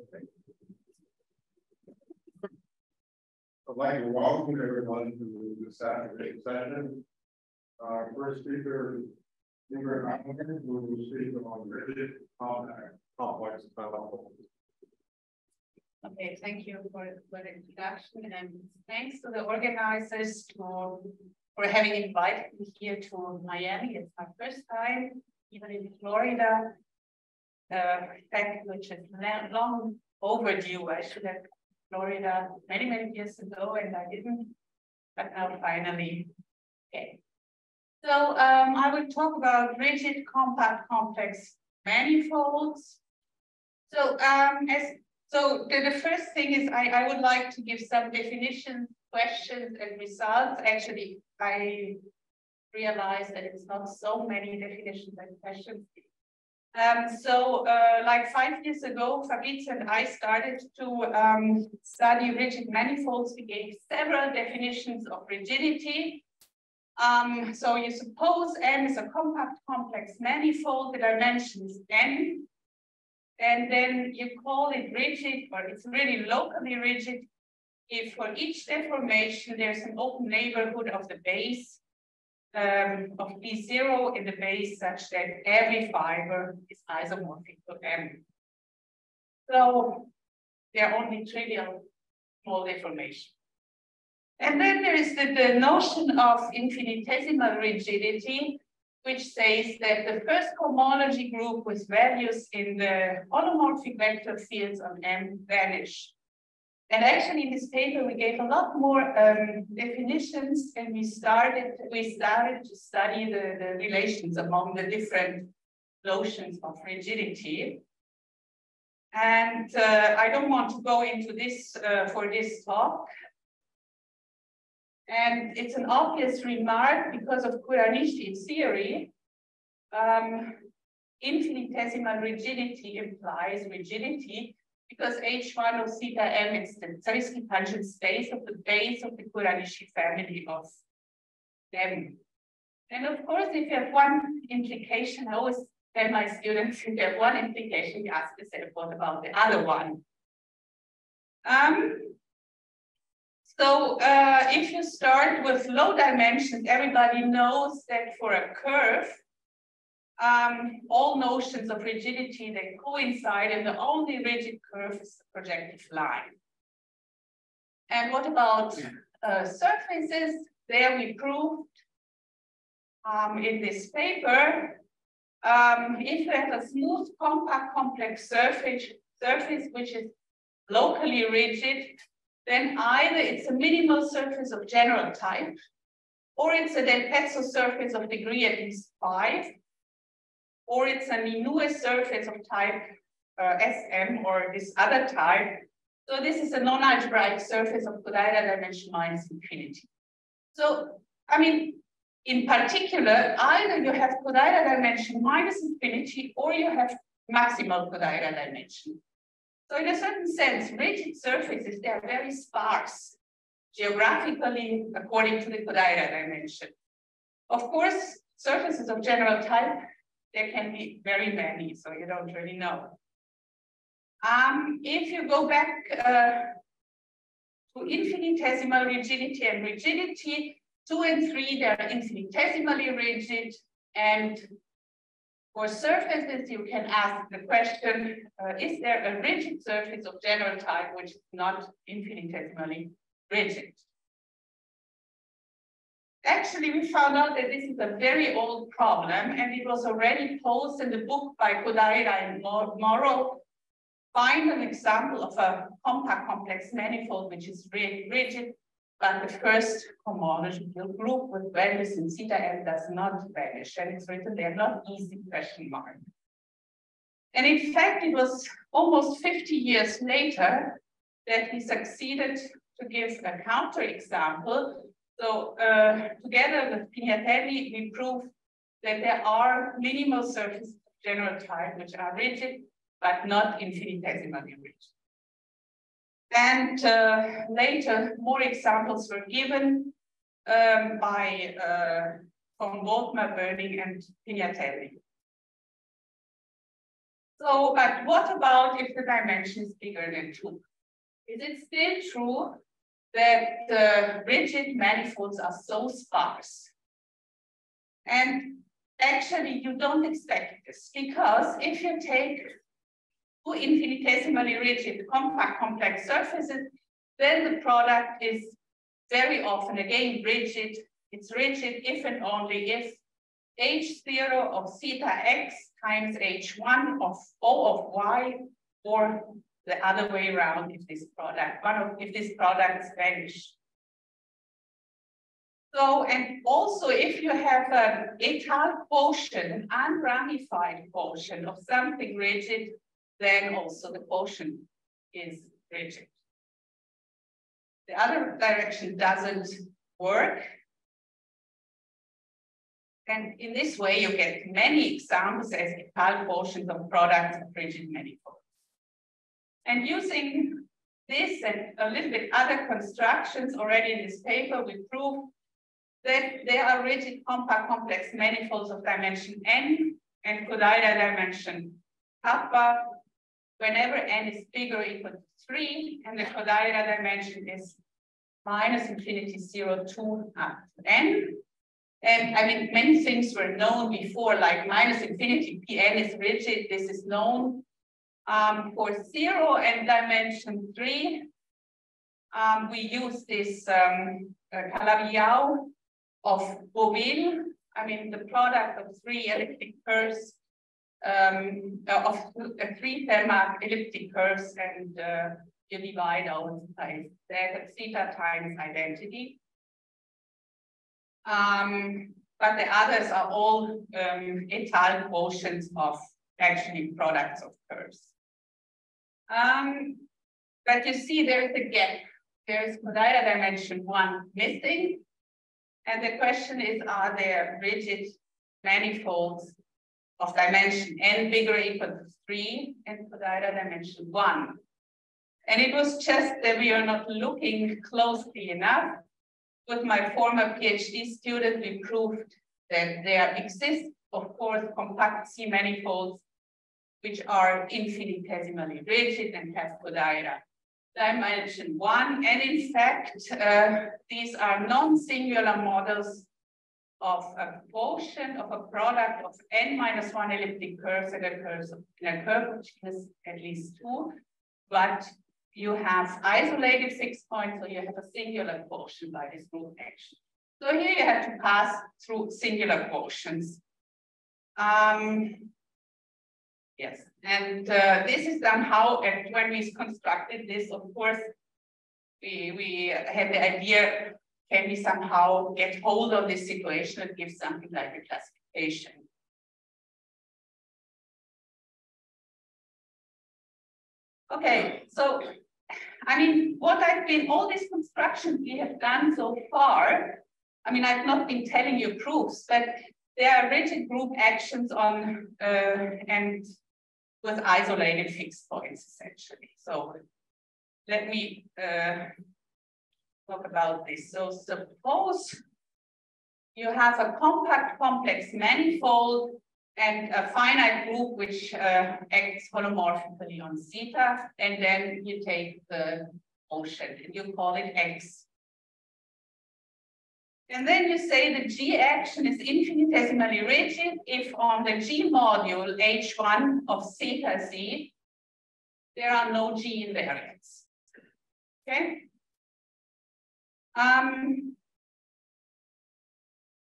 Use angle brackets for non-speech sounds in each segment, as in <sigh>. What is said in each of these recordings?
I'd like to welcome everyone to the Saturday session. Our first speaker is Ingrid Hamilton, who will speak on rigid complex development. Okay, thank you for, for the introduction and thanks to the organizers for, for having invited me here to Miami. It's my first time, even in Florida, fact which is long overdue. I should have Florida many, many years ago and I didn't, but now finally, okay. So um, I will talk about rigid, compact, complex manifolds. So um, as so the, the first thing is I, I would like to give some definitions, questions, and results. Actually, I realized that it's not so many definitions and questions. Um, so uh, like five years ago, Fabrizio and I started to um, study rigid manifolds. We gave several definitions of rigidity. Um, so you suppose M is a compact complex manifold, the dimensions n and then you call it rigid, or it's really locally rigid, if for each deformation there's an open neighborhood of the base um, of B0 in the base such that every fiber is isomorphic to M. So they're only trivial small deformation. And then there is the, the notion of infinitesimal rigidity, which says that the first cohomology group with values in the holomorphic vector fields on M vanish. And actually in this paper, we gave a lot more um, definitions and we started, we started to study the, the relations among the different notions of rigidity. And uh, I don't want to go into this uh, for this talk, and it's an obvious remark because of Kuranishi theory. Um, infinitesimal rigidity implies rigidity because H1 of theta m is the Zariski tangent space of the base of the Kuranishi family of them. And of course, if you have one implication, I always tell my students, if you have one implication, you ask yourself, what about the other one? Um, so uh, if you start with low dimensions, everybody knows that for a curve, um, all notions of rigidity, they coincide and the only rigid curve is the projective line. And what about uh, surfaces? There we proved um, in this paper, um, if you have a smooth, compact, complex surface, surface which is locally rigid, then either it's a minimal surface of general type, or it's a Del Pezzo surface of degree at least five, or it's an Inoue surface of type uh, SM or this other type. So this is a non-algebraic surface of Kodaira dimension minus infinity. So, I mean, in particular, either you have Kodaira dimension minus infinity or you have maximal Kodaira dimension. So in a certain sense, rigid surfaces, they are very sparse geographically according to the Kodaira dimension. Of course, surfaces of general type, there can be very many, so you don't really know. Um, if you go back uh, to infinitesimal rigidity and rigidity, two and three, they're infinitesimally rigid, and for surfaces, you can ask the question, uh, is there a rigid surface of general type which is not infinitesimally rigid? Actually, we found out that this is a very old problem and it was already posed in the book by Kodaira and Morrow. Find an example of a compact complex manifold which is really rigid but the first homological group with values in theta m does not vanish, and it's written there, not easy question mark. And in fact, it was almost 50 years later that he succeeded to give a counterexample. So uh, together with Pignatelli, we proved that there are minimal surfaces of general type which are rigid, but not infinitesimally rigid. And uh, later, more examples were given um, by uh, von Bothmer, Böhning, and Pignatelli. So, but what about if the dimension is bigger than two? Is it still true that the rigid manifolds are so sparse? And actually, you don't expect this because if you take two infinitesimally rigid compact complex surfaces, then the product is very often again rigid. It's rigid if and only if h0 of theta x times h1 of O of y or the other way around if this product, one of if this products vanish. So, and also if you have an étale quotient, an unramified quotient of something rigid, then also the quotient is rigid. The other direction doesn't work. And in this way, you get many examples as étale quotients of products of rigid manifolds. And using this and a little bit other constructions already in this paper, we prove that there are rigid compact complex manifolds of dimension n and Kodaira dimension kappa whenever n is bigger or equal to 3 and the Kodaira dimension is minus infinity 0, 2 up to n. And I mean, many things were known before, like minus infinity, Pn is rigid, this is known. Um, for zero and dimension three, um, we use this um, uh, of Beauville. I mean, the product of three elliptic curves, um, uh, of uh, three Fermat elliptic curves, and uh, you divide out by theta times identity. Um, but the others are all um, étale quotients of actually products of curves. Um, but you see there is a gap. There is Kodaira dimension one missing. And the question is, are there rigid manifolds of dimension n bigger equal to three in Kodaira dimension one? And it was just that we are not looking closely enough with my former PhD student, we proved that there exist, of course, compact C manifolds which are infinitesimally rigid and have Kodaira dimension one. And in fact, uh, these are non-singular models of a quotient of a product of n minus one elliptic curves a curve, in a curve which has at least two, but you have isolated fixed points, so you have a singular quotient by this group action. So here you have to pass through singular quotients. Um, yes, and uh, this is done how, and when we constructed this, of course, we, we had the idea, can we somehow get hold of this situation and give something like a classification? Okay, so I mean, what I've been, all these constructions we have done so far, I mean, I've not been telling you proofs, but there are rigid group actions on uh, and with isolated fixed points essentially. So let me uh, talk about this. So suppose you have a compact complex manifold and a finite group which uh, acts holomorphically on theta, and then you take the quotient and you call it x. And then you say the G action is infinitesimally rigid if on the G module H1 of theta Z, there are no G invariants. Okay? Um,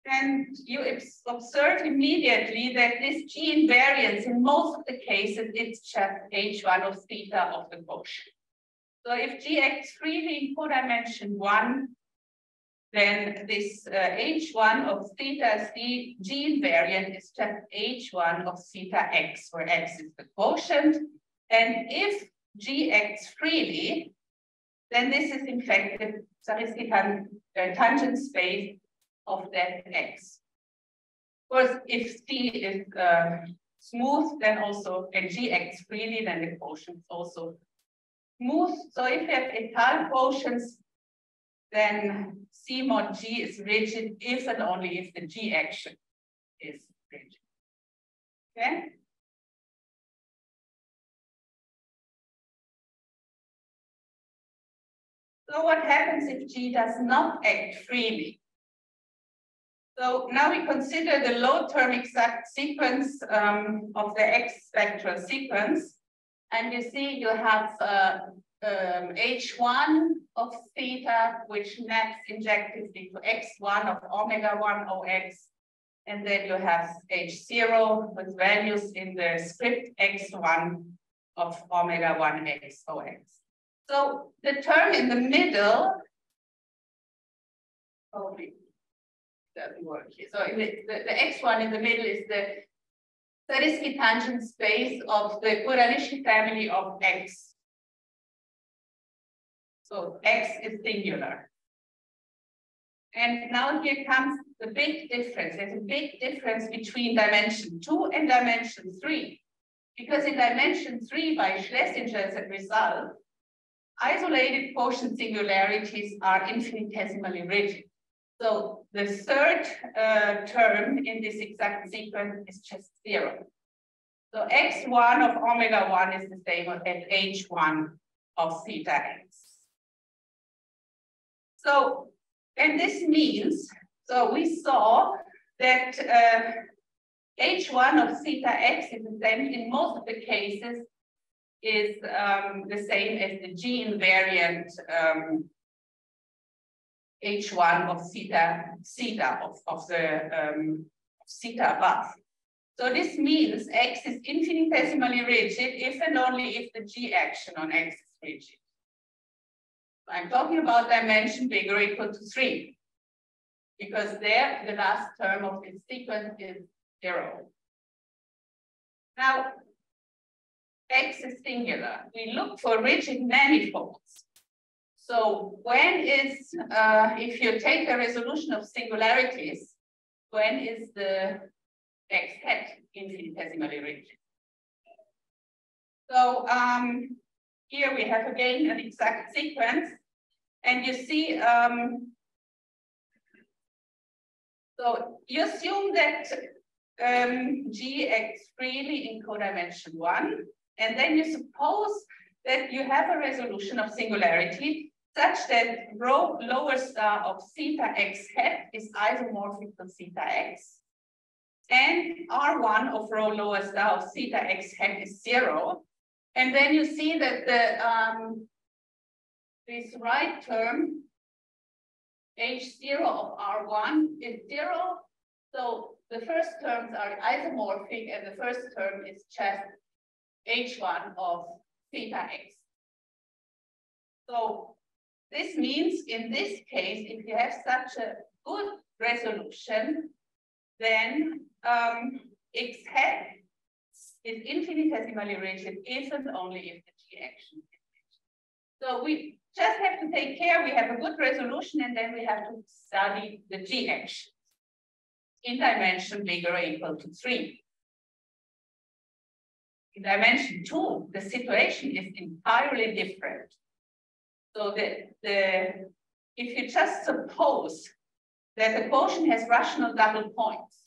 and you observe immediately that this G invariance, in most of the cases, it's just H1 of theta of the quotient. So if G acts freely in codimension one, then this uh, H1 of theta C G variant is just H1 of theta X, where X is the quotient. And if G acts freely, then this is in fact the Zariski uh, tangent space of that x. Of course, if C is uh, smooth, then also, and G acts freely, then the quotient is also smooth. So if you have étale quotients, then C mod G is rigid if and only if the G action is rigid. Okay? So what happens if G does not act freely? So now we consider the low term exact sequence um, of the X spectral sequence. And you see you have uh, um, H1 of theta, which maps injectively to X1 of omega 1 OX. And then you have H0 with values in the script X1 of omega 1 X OX. So the term in the middle, probably doesn't work here. So the, the, the X1 in the middle is the Zariski tangent space of the Kuranishi family of X. So X is singular. And now here comes the big difference. There's a big difference between dimension two and dimension three. Because in dimension three, by Schlessinger's result, isolated quotient singularities are infinitesimally rigid. So the third uh, term in this exact sequence is just zero. So x1 of omega 1 is the same as h1 of theta x. So, and this means, so we saw that uh, h1 of theta x is the same in most of the cases is um, the same as the G invariant um, H1 of theta, theta of, of the um, theta above. So this means X is infinitesimally rigid if and only if the G action on X is rigid. I'm talking about dimension bigger equal to three, because there the last term of this sequence is zero. Now, X is singular. We look for rigid manifolds. So when is, uh, if you take a resolution of singularities, when is the X hat infinitesimally rigid? So um, here we have again an exact sequence and you see, um, so you assume that um, G acts freely in codimension one, and then you suppose that you have a resolution of singularity such that rho lower star of theta x hat is isomorphic to theta x. And R1 of rho lower star of theta x hat is zero. And then you see that the um, this right term, H0 of R1 is zero. So the first terms are isomorphic and the first term is just H1 of theta x. So this means in this case, if you have such a good resolution, then um, X hat is infinitesimally rigid if and only if the G action is rigid. So we just have to take care, we have a good resolution, and then we have to study the G actions in dimension bigger or equal to three. In dimension two, the situation is entirely different. So the, the, if you just suppose that the quotient has rational double points,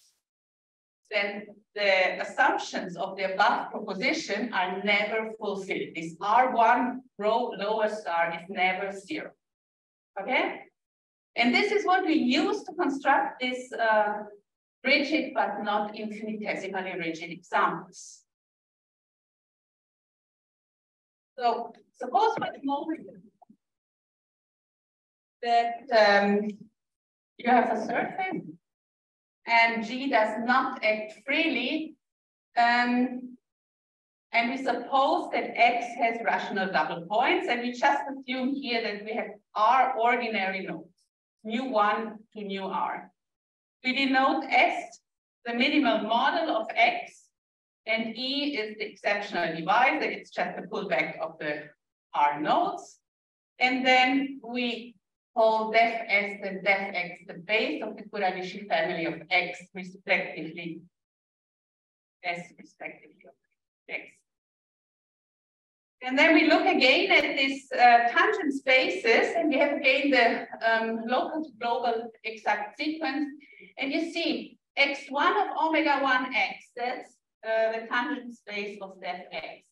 then the assumptions of the above proposition are never fulfilled. This R1 rho lower star is never zero. Okay? And this is what we use to construct this uh, rigid but not infinitesimally rigid examples. So suppose for the moment that um, you have a surface and G does not act freely, um, and we suppose that X has rational double points, and we just assume here that we have R ordinary nodes, mu one to mu R. We denote S, the minimal model of X, and E is the exceptional divisor. It's just a pullback of the R nodes. And then we call def S and def X the base of the Kuranishi family of X respectively, S respectively of X. And then we look again at these uh, tangent spaces and we have again the um, local to global exact sequence. And you see x1 of omega 1x, that's uh, the tangent space of def x.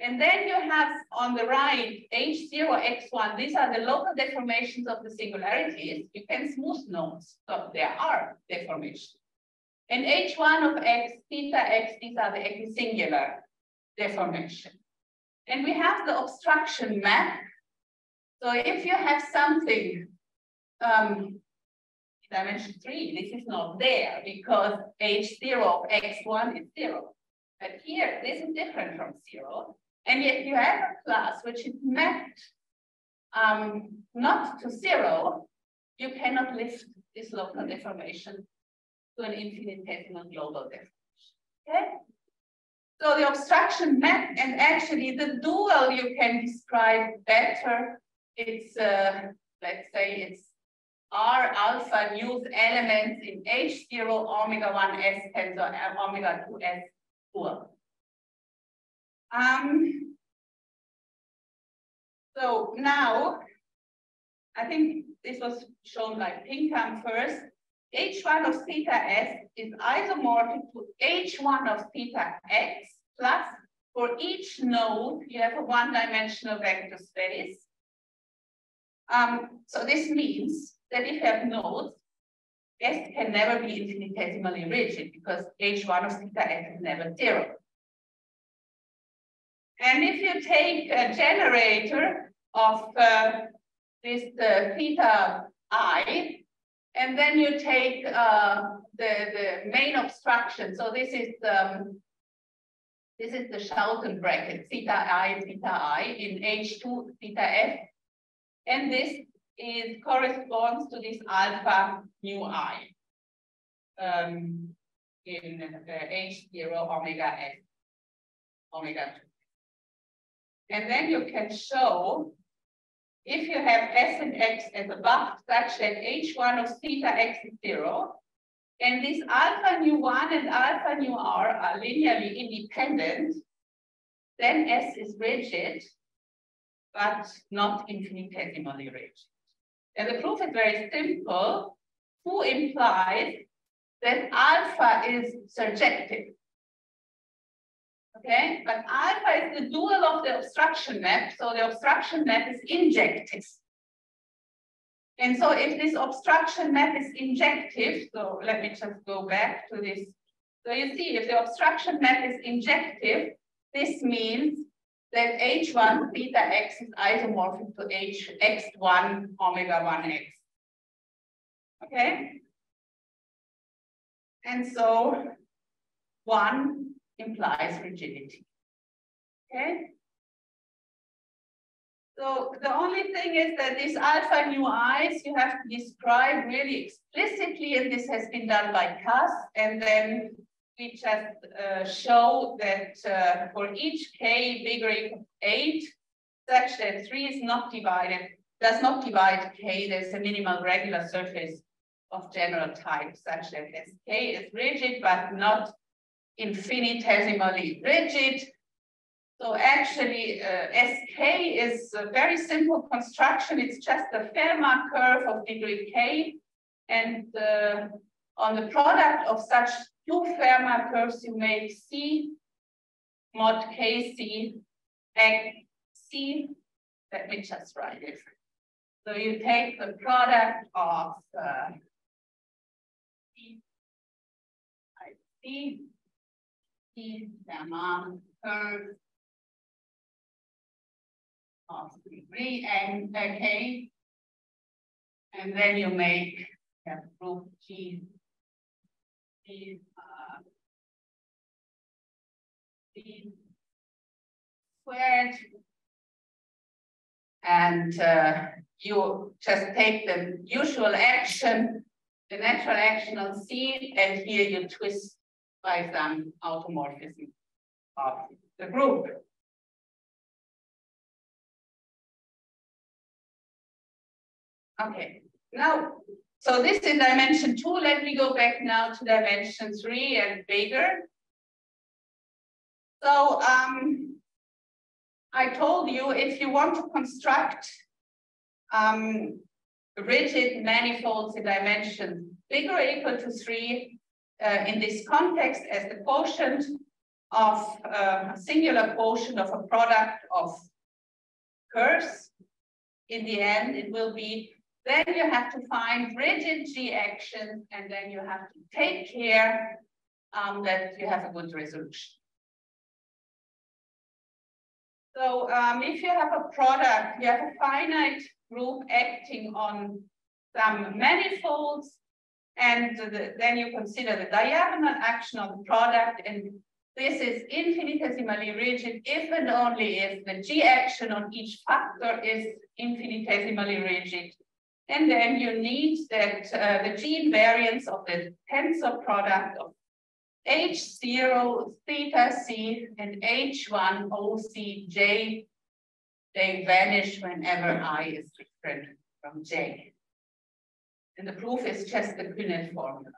And then you have on the right, H0, X1, these are the local deformations of the singularities. You can smooth nodes, so there are deformations. And H1 of X, theta X, these are the equisingular deformation. And we have the obstruction map. So if you have something um, dimension three, this is not there because H0 of X1 is zero. But here, this is different from zero. And yet you have a class which is mapped um, not to zero, you cannot lift this local deformation to an infinitesimal global deformation. Okay? So the obstruction map and actually the dual you can describe better. It's, uh, let's say it's R alpha news elements in H0 omega 1 S tensor omega 2 S dual. Um, so now, I think this was shown by Pinkham first. H1 of theta S is isomorphic to H1 of theta X plus for each node, you have a one-dimensional vector space. Um, so this means that if you have nodes, S can never be infinitesimally rigid because H1 of theta S is never zero. And if you take a generator of uh, this uh, theta i, and then you take uh, the, the main obstruction. So this is um, this is the Schouten bracket, theta i, theta i in H2 theta f. And this is corresponds to this alpha mu i um, in uh, H0 omega s, omega 2. And then you can show if you have S and X as a buff such that H1 of theta X is zero, and this alpha nu 1 and alpha nu r are linearly independent, then S is rigid, but not infinitesimally rigid. And the proof is very simple. Who implies that alpha is surjective. Okay, but alpha is the dual of the obstruction map, so the obstruction map is injective. And so if this obstruction map is injective, so let me just go back to this. So you see, if the obstruction map is injective, this means that H1 beta x is isomorphic to H x1 omega 1x. Okay? And so one implies rigidity. Okay? So the only thing is that this alpha nu i's you have to describe really explicitly, and this has been done by Cass, and then we just uh, show that uh, for each k bigger equal to 8, such that 3 is not divided, does not divide k, there's a minimal regular surface of general type such that k is rigid, but not infinitesimally rigid. So actually, uh, SK is a very simple construction. It's just a Fermat curve of degree K. And uh, on the product of such two Fermat curves, you make C mod KC XC. Let me just write it. So you take the product of uh, C, C, Fermat curve of degree and k, and then you make a proof G, G, uh, G squared, and uh, you just take the usual action, the natural action on C, and here you twist by some automorphism of the group. Okay, now, so this is dimension two. Let me go back now to dimension three and bigger. So um, I told you if you want to construct um, rigid manifolds in dimension bigger or equal to three uh, in this context as the quotient of uh, a singular quotient of a product of curves. In the end, it will be, then you have to find rigid G actions, and then you have to take care um, that you have a good resolution. So um, if you have a product, you have a finite group acting on some manifolds, and the, then you consider the diagonal action of the product, and this is infinitesimally rigid if and only if the G action on each factor is infinitesimally rigid. And then you need that uh, the G invariance of the tensor product of H0 theta C and H1 OC J, they vanish whenever I is different from J. And the proof is just the Künneth formula.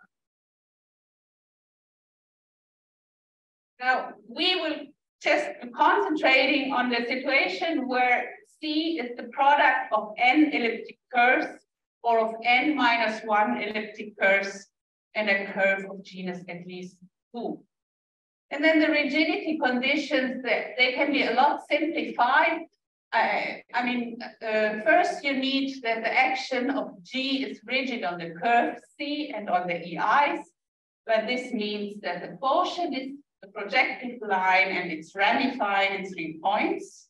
Now, we will just concentrating on the situation where C is the product of n elliptic curves or of n minus one elliptic curves and a curve of genus at least two. And then the rigidity conditions, that they can be a lot simplified. Uh, I mean, uh, first you need that the action of G is rigid on the curve C and on the EIs, but this means that the quotient is the projective line and it's ramified in three points.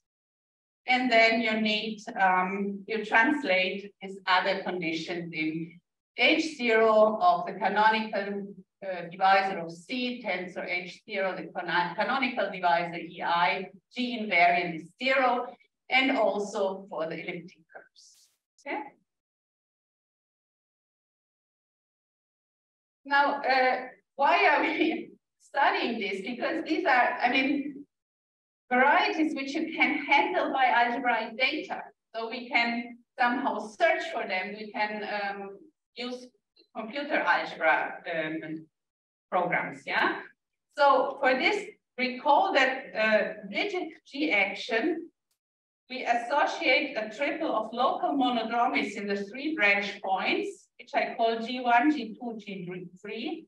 And then you need, um, you translate these other conditions in H0 of the canonical uh, divisor of C, tensor H0, the canonical divisor EI, G invariant is zero, and also for the elliptic curves. Okay. Now, uh, why are we <laughs> studying this because these are, I mean, varieties which you can handle by algebraic data. So we can somehow search for them. We can um, use computer algebra um, programs, yeah? So for this, recall that uh, rigid G action, we associate a triple of local monodromies in the three branch points, which I call G1, G2, G3,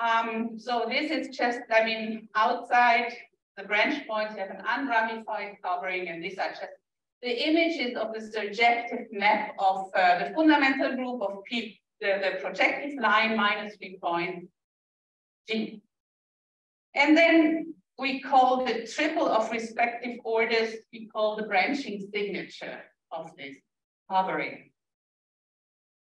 um, so this is just, I mean, outside the branch points, you have an unramified covering, and these are just the images of the surjective map of uh, the fundamental group of P, the, the projective line minus three points G. And then we call the triple of respective orders, we call the branching signature of this covering.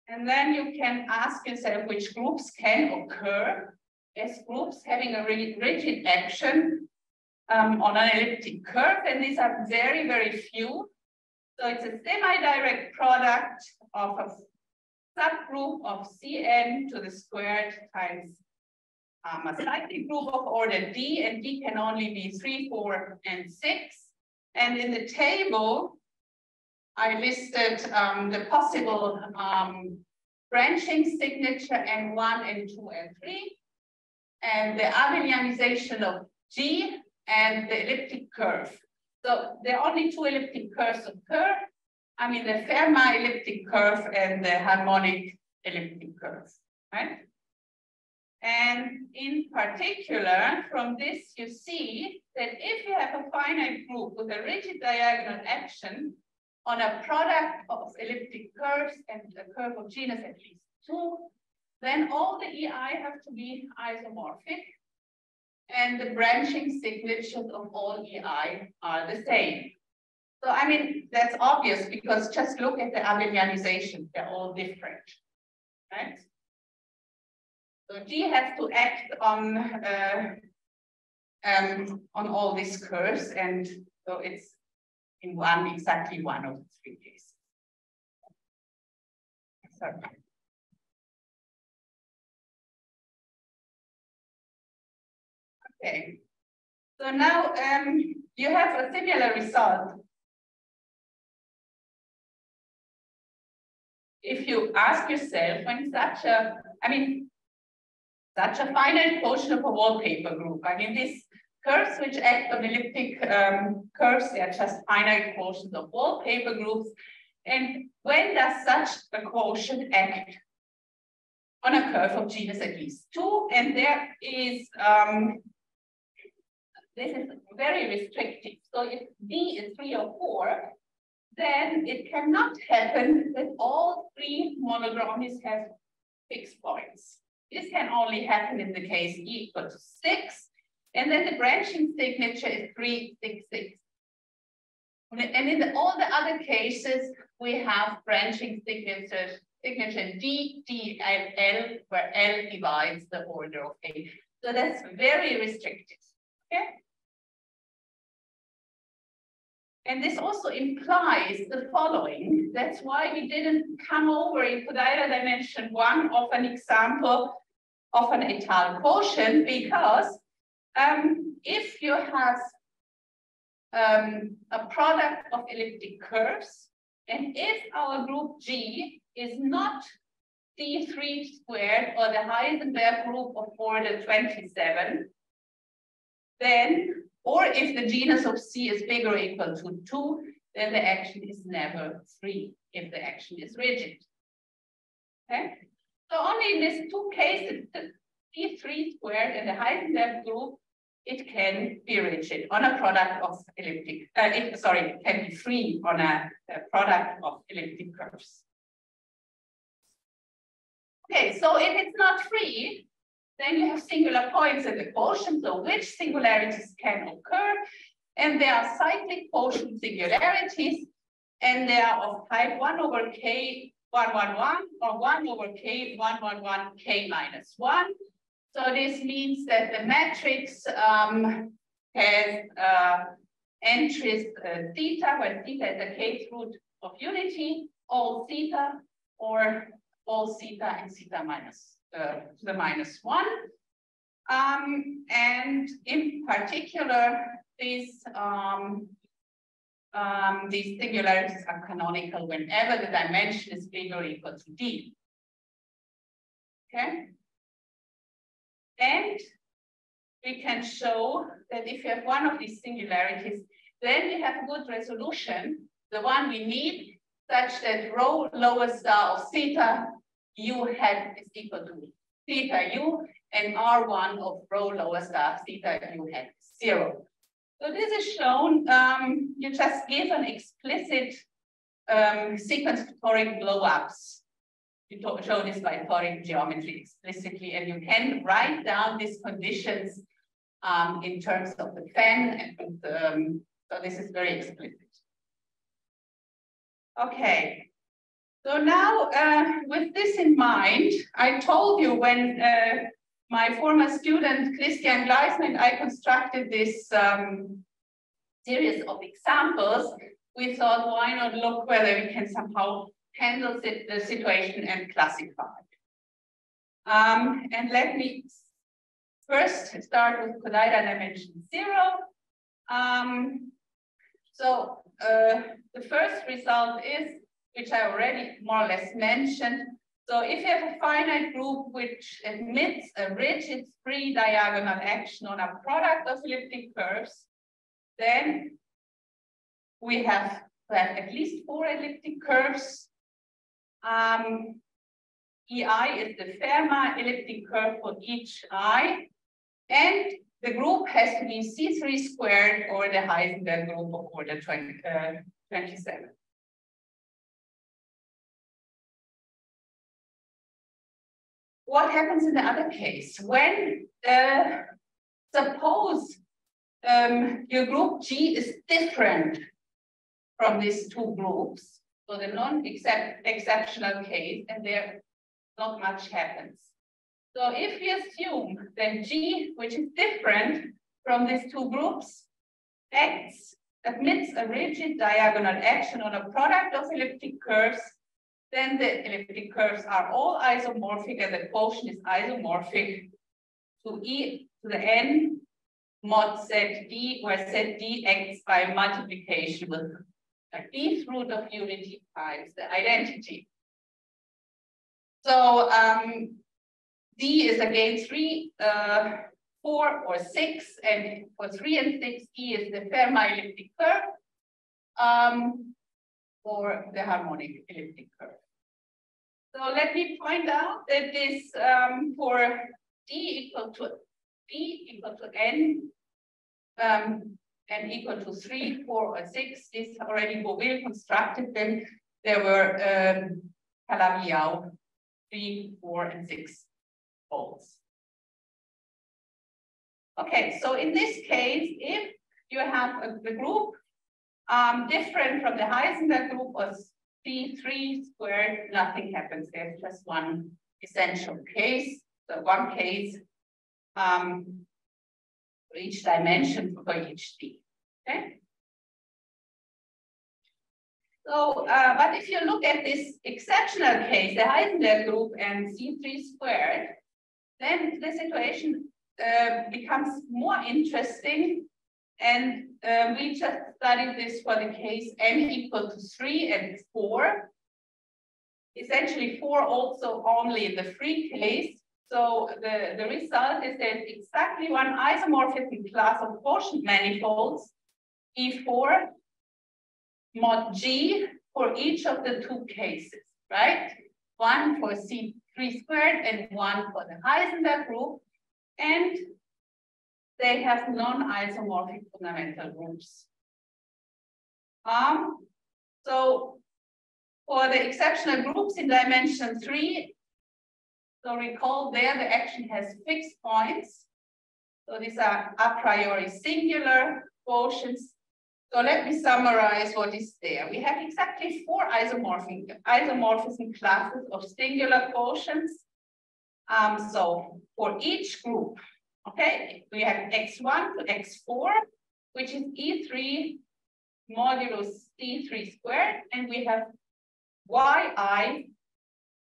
And then you can ask yourself which groups can occur as groups having a rigid action um, on an elliptic curve, and these are very, very few. So it's a semi-direct product of a subgroup of Cn to the squared times um, a cyclic group of order D, and D can only be three, four, and six. And in the table, I listed um, the possible um, branching signature N1, N2, and 3 and the Abelianization of G and the elliptic curve. So there are only two elliptic curves occur. I mean, the Fermat elliptic curve and the harmonic elliptic curve, right? And in particular, from this, you see that if you have a finite group with a rigid diagonal action on a product of elliptic curves and a curve of genus at least two, then all the EI have to be isomorphic and the branching signatures of all EI are the same. So, I mean, that's obvious because just look at the Abelianization, they're all different, right? So G has to act on, uh, um, on all these curves and so it's in one, exactly one of the three cases. Sorry. Okay. So now um, you have a similar result. If you ask yourself when such a, I mean, such a finite portion of a wallpaper group, I mean, these curves which act on elliptic um, curves, they are just finite portions of wallpaper groups. And when does such a quotient act on a curve of genus at least two? And there is um, this is very restrictive. So if D is three or four, then it cannot happen that all three monograms have fixed points. This can only happen in the case E equal to six, and then the branching signature is three, six, six. And in the, all the other cases, we have branching signatures, signature D, D, and L, where L divides the order of A. So that's very restricted. Okay. And this also implies the following. That's why we didn't come over in Kodaira dimension one of an example of an étale quotient because um, if you have um, a product of elliptic curves, and if our group G is not D3 squared or the Heisenberg group of order 27, then, or if the genus of C is bigger or equal to 2, then the action is never free if the action is rigid. Okay? So only in these two cases, the D3 squared and the Heisenberg group it can be rigid on a product of elliptic, uh, it, sorry, it can be free on a, a product of elliptic curves. Okay, so if it's not free, then you have singular points in the quotient, so which singularities can occur, and there are cyclic quotient singularities, and they are of type 1 over k 111 or 1 over k 111 k minus 1. So this means that the matrix um, has uh, entries uh, theta, where theta is the kth root of unity, all theta, or all theta and theta minus uh, to the minus one. Um, and in particular, these um, um, these singularities are canonical whenever the dimension is bigger or equal to d. Okay. And we can show that if you have one of these singularities, then we have a good resolution, the one we need, such that rho lower star of theta u hat is equal to theta u, and R1 of rho lower star theta u hat zero. So this is shown, um, you just give an explicit um, sequence of toric blowups you show this by toric geometry explicitly, and you can write down these conditions um, in terms of the fan, and um, so this is very explicit. Okay, so now uh, with this in mind, I told you when uh, my former student Christian Gleissner and I constructed this um, series of examples, we thought, why not look whether we can somehow handle the situation and classify. Um, and let me first start with Kodaira dimension zero. Um, so uh, the first result is, which I already more or less mentioned. So if you have a finite group which admits a rigid free diagonal action on a product of elliptic curves, then we have to have at least four elliptic curves um, EI is the Fermat elliptic curve for each I, and the group has to be C3 squared or the Heisenberg group of order 20, uh, 27. What happens in the other case? When, uh, suppose um, your group G is different from these two groups, so the non-exceptional case, and there not much happens. So if we assume that G, which is different from these two groups, acts, admits a rigid diagonal action on a product of elliptic curves, then the elliptic curves are all isomorphic and the quotient is isomorphic to E to the N mod ZD, where ZD acts by multiplication with a d root of unity times the identity. So um, D is again three, uh, four or six, and for three and six, E is the Fermat elliptic curve um, or the harmonic elliptic curve. So let me point out that this um, for D equal to D equal to N um, and equal to three, four, or six is already Beauville constructed them. There were um, Calabi-Yau, three, four, and six folds. Okay, so in this case, if you have a, the group um, different from the Heisenberg group was C3 squared, nothing happens. There's just one essential case, so one case um, for each dimension for each D. Okay. So, uh, but if you look at this exceptional case, the Heisenberg group and C3 squared, then the situation uh, becomes more interesting. And uh, we just studied this for the case n equal to 3 and 4. Essentially, 4 also only in the free case. So the, the result is that exactly one isomorphism class of quotient manifolds, E4 mod G for each of the two cases, right? One for C3 squared and one for the Heisenberg group. And they have non-isomorphic fundamental groups. Um, so for the exceptional groups in dimension three, so recall there the action has fixed points. So these are a priori singular quotients. So let me summarize what is there. We have exactly four isomorphic isomorphism classes of singular quotients. Um, so for each group, okay, we have x1 to x4, which is E3 modulus C3 squared, and we have yi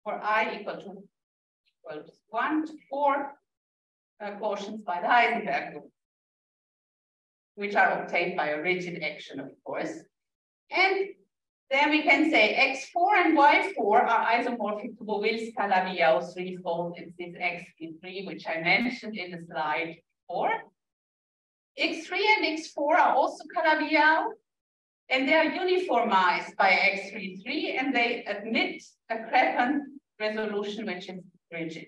for i equal to 1 to 4 uh, quotients by the Heisenberg group, which are obtained by a rigid action, of course. And then we can say x4 and y4 are isomorphic to Beauville's Calabi-Yau threefold. It's this xp3, which I mentioned in the slide 4. x3 and x4 are also Calabi-Yau, and they are uniformized by x33, and they admit a crepant resolution, which is rigid.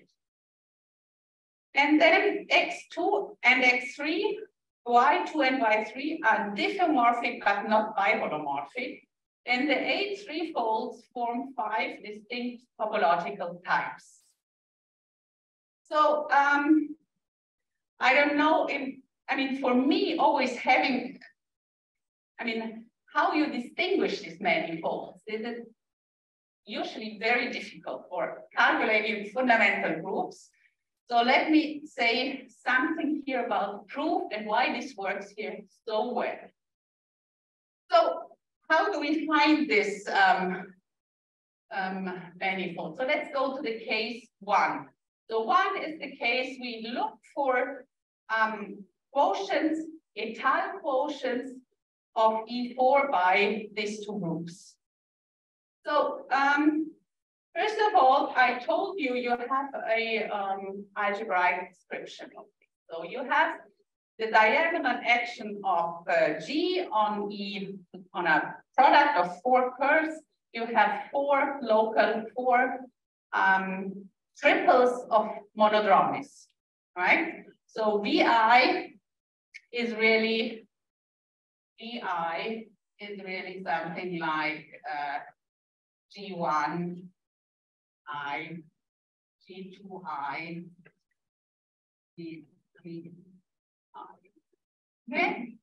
And then x2 and x3, y2 and y3 are diffeomorphic, but not biholomorphic. And the A3 folds form five distinct topological types. So um, I don't know if, I mean, for me, always having, I mean, how you distinguish these manifolds is it usually very difficult for calculating fundamental groups. So let me say something here about proof and why this works here so well. So how do we find this um, um, manifold? So let's go to the case one. So one is the case we look for um, quotients, étale quotients of E4 by these two groups. So um, first of all, I told you you have a um, algebraic description of it. So you have the diagonal action of uh, G on E on a product of four curves. You have four local, four um, triples of monodromies, right? So VI is really, VI is really something like uh, G1, I, G2I, G3, Okay?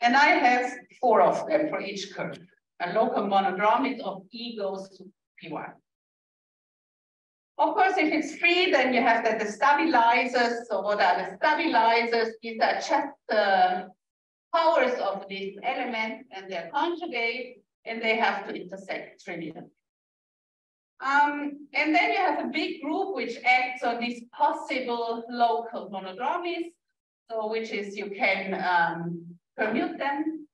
And I have four of them for each curve. A local monodromy of E goes to P1. Of course, if it's free, then you have the, the stabilizers. So what are the stabilizers? These are just the powers of these elements and their conjugate, and they have to intersect trivially. Um, and then you have a big group which acts on these possible local monodromies. So which is you can um, permute them.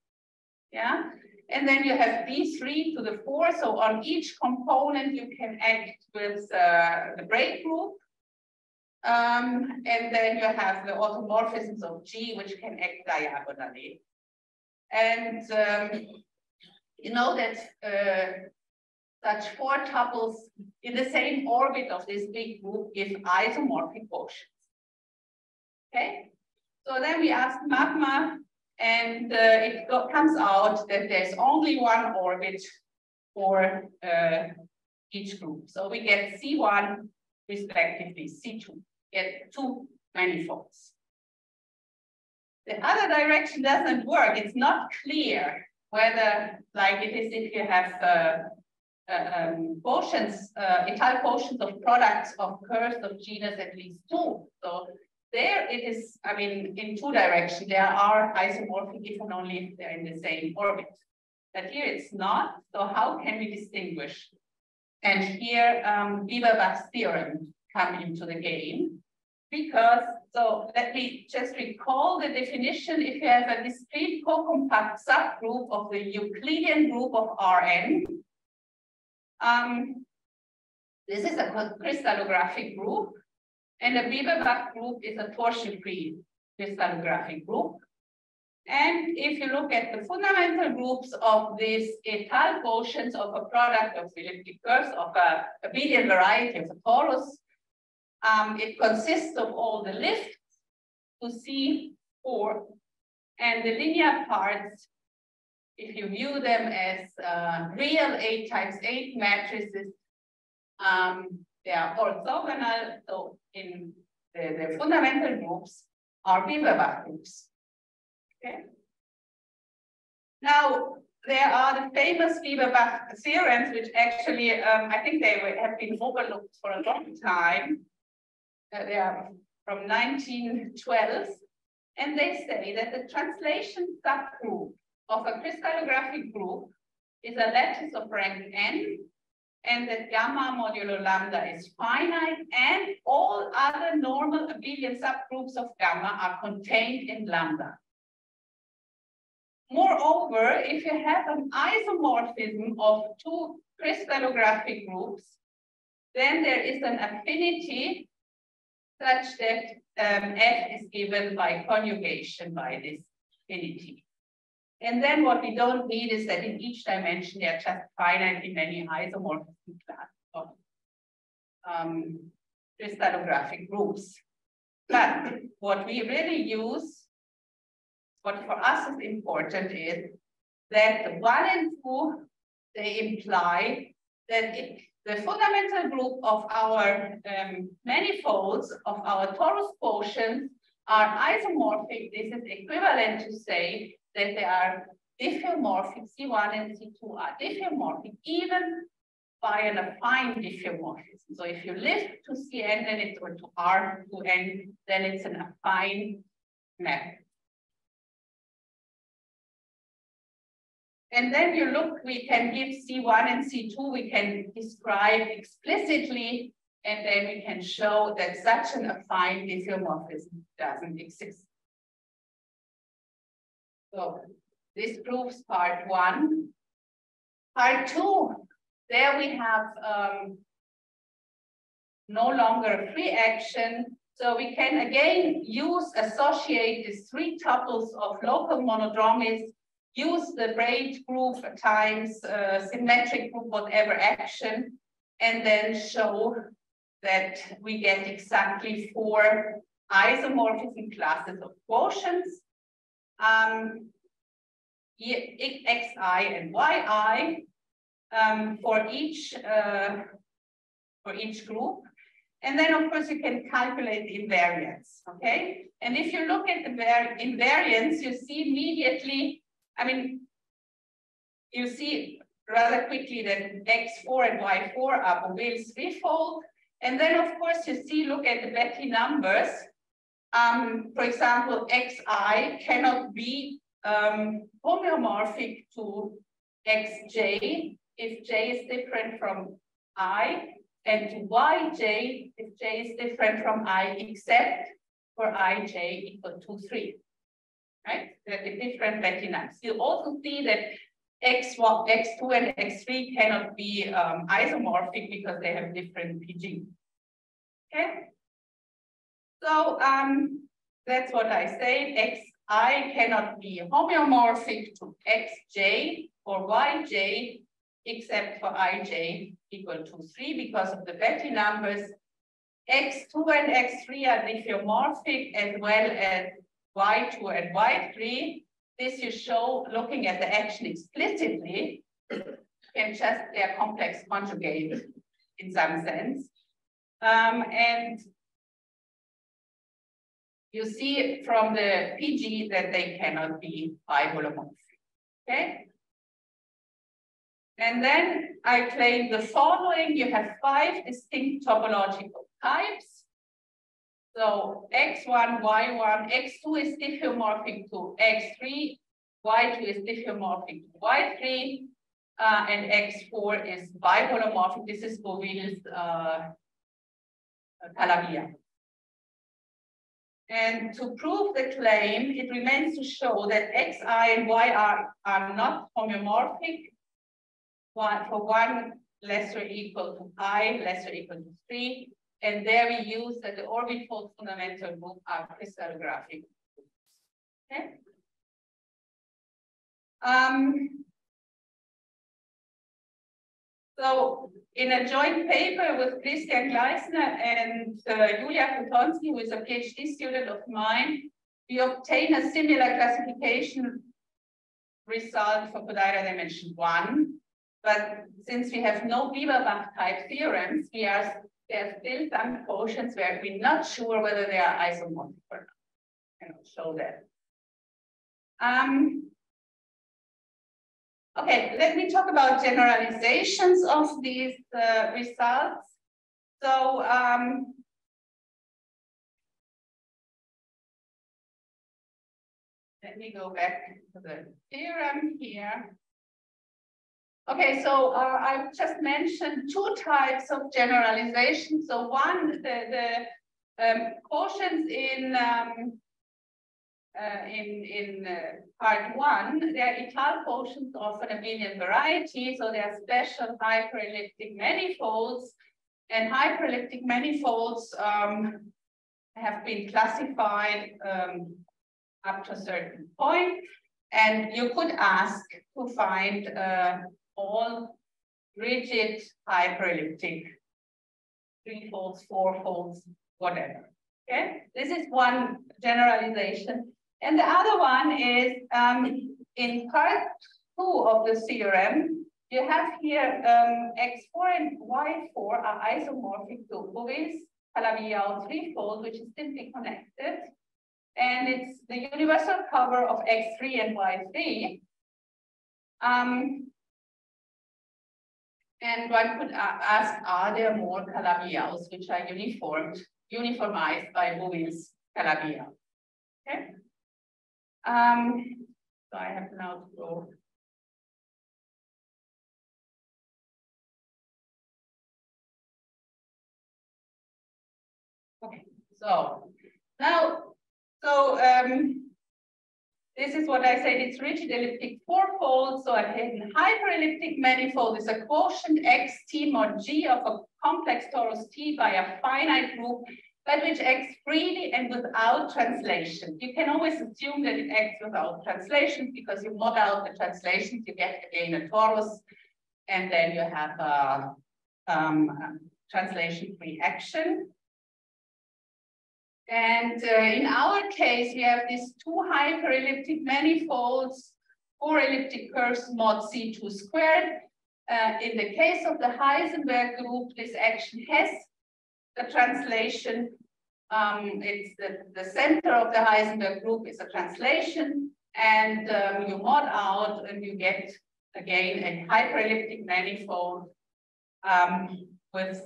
Yeah. And then you have B3 to the four. So on each component, you can act with uh, the braid group. Um, and then you have the automorphisms of G, which can act diagonally. And um, you know that uh, such four tuples in the same orbit of this big group give isomorphic quotients. Okay, so then we ask magma And uh, it comes out that there's only one orbit for uh, each group. So we get C1 respectively C2, get two manifolds. The other direction doesn't work. It's not clear whether, like it is if you have uh, uh, um, quotients, uh, Étale quotients of products of curves of genus at least two. So there it is, I mean, in two directions, there are isomorphic if and only if they're in the same orbit. But here it's not, so how can we distinguish? And here um, Bieberbach's theorem come into the game because, so let me just recall the definition. If you have a discrete co-compact subgroup of the Euclidean group of Rn, um, this is a crystallographic group, and the Bieberbach group is a torsion-free crystallographic group. And if you look at the fundamental groups of these Étale quotients of a product of elliptic curves of a abelian variety of a torus, um, it consists of all the lifts to C4 and the linear parts, if you view them as uh, real 8 times 8 matrices, um, they are orthogonal. So in the, the fundamental groups are Bieberbach groups. Okay. Now, there are the famous Bieberbach theorems, which actually, um, I think they have been overlooked for a long time. Uh, they are from 1912. And they say that the translation subgroup of a crystallographic group is a lattice of rank n, and that gamma modulo lambda is finite, and all other normal abelian subgroups of gamma are contained in lambda. Moreover, if you have an isomorphism of two crystallographic groups, then there is an affinity such that um, F is given by conjugation by this affinity. And then what we don't need is that in each dimension, there are just finitely many isomorphism class of um, crystallographic groups. But what we really use what for us is important is that the one and two, they imply that it, the fundamental group of our um, manifolds of our torus quotients are isomorphic. This is equivalent to say that they are diffeomorphic. C1 and C2 are diffeomorphic, even by an affine diffeomorphism. So if you lift to Cn, then it's or to R to N, then it's an affine map. And then you look, we can give C1 and C2, we can describe explicitly, and then we can show that such an affine diffeomorphism doesn't exist. So this proves part one. Part two, there we have um, no longer a free action. So we can again use, associate these three tuples of local monodromies use the braid group times uh, symmetric group, whatever action, and then show that we get exactly four isomorphism classes of quotients. Um, xi and yi um, for each uh, for each group. And then, of course, you can calculate the invariance, okay? And if you look at the invariance, you see immediately I mean, you see rather quickly that X4 and Y4 are Beauville's threefold. And then of course you see, look at the Betti numbers. Um, for example, Xi cannot be um, homeomorphic to Xj if J is different from I, and to Yj if J is different from I, except for Ij equal to 3 right? That the different platinums. You also see that X1, X2 and X3 cannot be um, isomorphic because they have different PG. Okay. So um, that's what I say. Xi cannot be homeomorphic to Xj or Yj except for Ij equal to 3 because of the Betti numbers. X2 and X3 are diffeomorphic as well as Y2 and Y3. this you show looking at the action explicitly can just their complex conjugate in some sense. Um, and you see from the PG that they cannot be biholomorphic. Okay? And then I claim the following. You have five distinct topological types. So x1, y1, x2 is diffeomorphic to x3, y2 is diffeomorphic to y3, uh, and x4 is biholomorphic. This is Beauville's uh, Calabi-Yau. And to prove the claim, it remains to show that xi and yi are, not homeomorphic one, for one lesser or equal to i, lesser or equal to 3. And there we use that the orbital fundamental group are crystallographic. Okay. Um, so in a joint paper with Christian Gleissner and uh, Julia Kotonski, who is a PhD student of mine, we obtain a similar classification result for Kodaira dimension one. But since we have no Bieberbach type theorems, we are there are still some quotients where we're not sure whether they are isomorphic or not. And I'll show that. Um, Okay, let me talk about generalizations of these uh, results. So um, let me go back to the theorem here. Okay, so uh, I've just mentioned two types of generalization. So one, the, the um, quotients in um, uh, in, in uh, part one, they are Étale quotients of an abelian variety. So they are special hyperelliptic manifolds and hyperelliptic manifolds um, have been classified um, up to a certain point. And you could ask to find all rigid hyperelliptic three folds, four folds, whatever. Okay, this is one generalization. And the other one is um, in part two of the theorem, you have here um, x4 and y4 are isomorphic to Beauville's Calabi-Yau threefold, which is simply connected. And it's the universal cover of x3 and y3. Um, and one could ask, are there more Calabi-Yaus which are uniformed, uniformized by Beauville's Calabi-Yau? Okay. Um, so I have now to go. Okay, so now, so um, this is what I said, it's rigid elliptic fourfold. So a hyperelliptic manifold is a quotient x t mod g of a complex torus t by a finite group but which acts freely and without translation. You can always assume that it acts without translation because you mod out the translations, you get again a torus, and then you have a um, translation-free action. And uh, in our case, we have these two hyperelliptic manifolds, four elliptic curves mod C2 squared. Uh, in the case of the Heisenberg group, this action has a translation um, it's the, the center of the Heisenberg group is a translation, and um, you mod out and you get again a hyperelliptic manifold um, with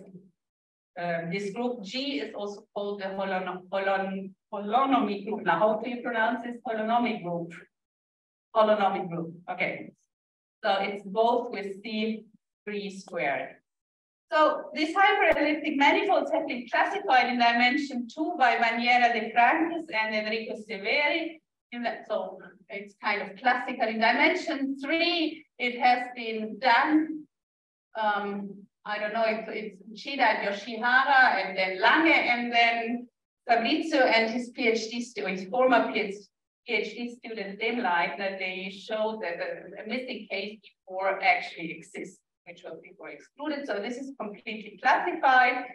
um, this group G is also called the holon holon holonomic group. Now, how do you pronounce this holonomic group? Holonomic group. Okay. So it's both with C3 squared. So these hyperelliptic manifolds have been classified in dimension two by Bagnera de Franchis and Enriques Severi. That, so it's kind of classical. In dimension three, it has been done. Um, I don't know if it's Uchida and Yoshihara and then Lange and then Fabrizio and his PhD student, his former PhD student Demleitner, that they showed that a, a missing case before actually exists which was before excluded. So this is completely classified.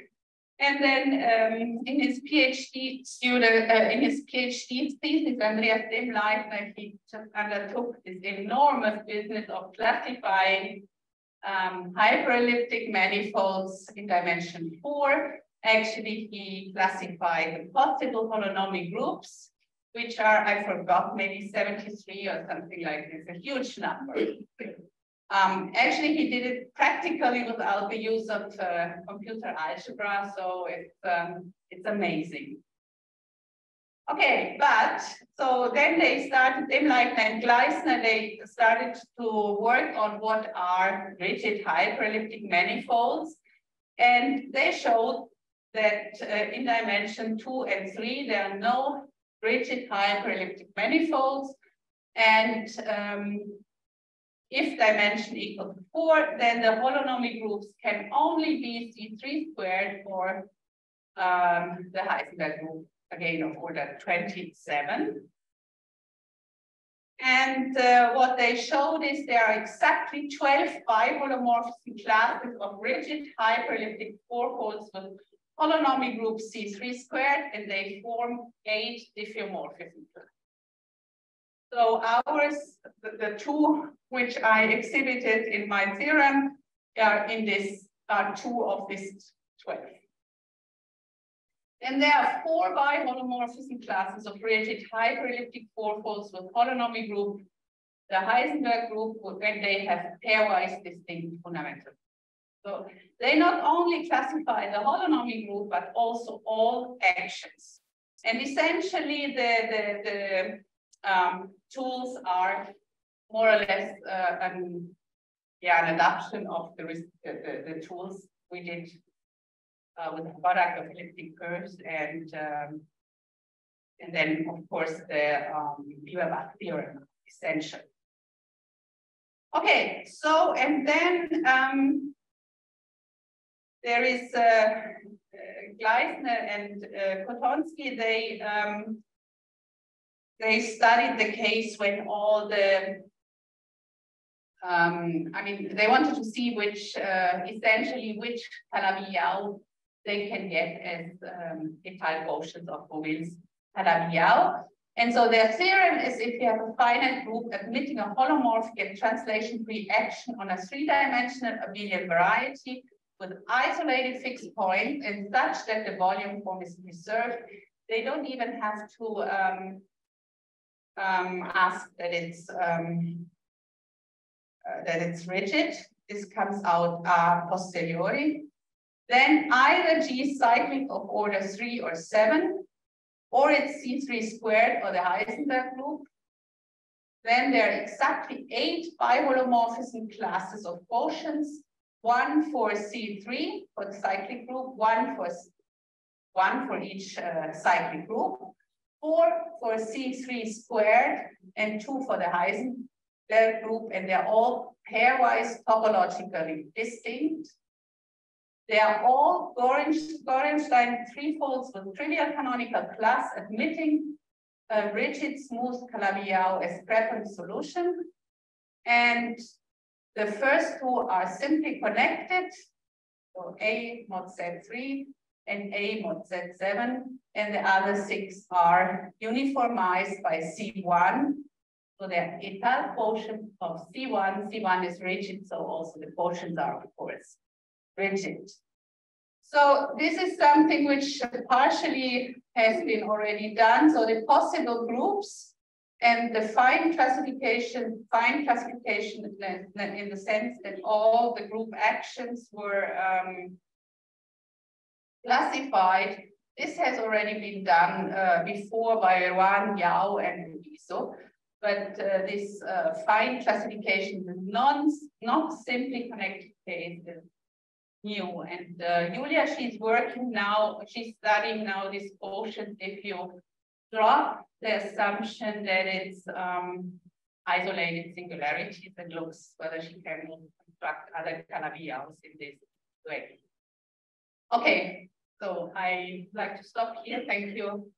And then um, in his PhD student, uh, in his PhD thesis, Andreas Demleitner, he just undertook this enormous business of classifying um, hyperelliptic manifolds in dimension four. Actually, he classified the possible holonomic groups, which are, I forgot, maybe 73 or something like this, a huge number. Um, actually, he did it practically without the use of uh, computer algebra, so it's, um, it's amazing. Okay, but so then they started, Demleitner and Gleissner, they started to work on what are rigid hyperelliptic manifolds. And they showed that uh, in dimension two and three, there are no rigid hyperelliptic manifolds. And um, if dimension equals four, then the holonomy groups can only be C3 squared for um, the Heisenberg group, again of order 27. And uh, what they showed is there are exactly 12 biholomorphism classes of rigid hyperelliptic fourfolds with holonomic group C3 squared, and they form eight diffeomorphism classes. So ours, the, the, two which I exhibited in my theorem are in this, are two of these 12. And there are four biholomorphism classes of rigid hyperelliptic fourfolds with holonomic group, the Heisenberg group, and they have pairwise distinct fundamental. So they not only classify the holonomic group, but also all actions. And essentially the, the, the um, tools are more or less uh, um, yeah, an adaptation of the, the, the tools we did uh, with the product of elliptic curves and um, and then of course the um, Bieberbach theorem essential. Okay, so and then um, there is uh, uh Gleissner and uh, Kotonski, they um, they studied the case when all the, um, I mean, they wanted to see which, uh, essentially which Calabi-Yau they can get as um, Étale quotients of Beauville's Calabi-Yau. And so their theorem is if you have a finite group admitting a holomorphic translation-free action on a three-dimensional abelian variety with isolated fixed points and such that the volume form is preserved, they don't even have to um, um, ask that it's um, uh, that it's rigid. This comes out posteriori. Then either G is cyclic of order three or seven, or it's C3 squared or the Heisenberg group. Then there are exactly eight biholomorphism classes of quotients, one for C3 for the cyclic group, one for one for each uh, cyclic group four for C3 squared, and two for the Heisenberg group, and they're all pairwise topologically distinct. They are all Gorenstein threefolds with trivial canonical class admitting a rigid smooth Calabi-Yau crepant resolution. And the first two are simply connected. So A mod Z3 and A mod Z7, and the other six are uniformized by C1. So they're Étale quotient of C1. C1 is rigid, so also the quotients are, of course, rigid. So this is something which partially has been already done. So the possible groups and the fine classification, fine classification in the sense that all the group actions were um, classified. This has already been done uh, before by Yuan, Yao, and Luiso. But uh, this uh, fine classification is non, not simply connected new. And uh, Julia, she's working now, she's studying now this quotient if you drop the assumption that it's um, isolated singularities and looks whether she can construct other Calabi-Yaus in this way. Okay, so I like to stop here. Thank you.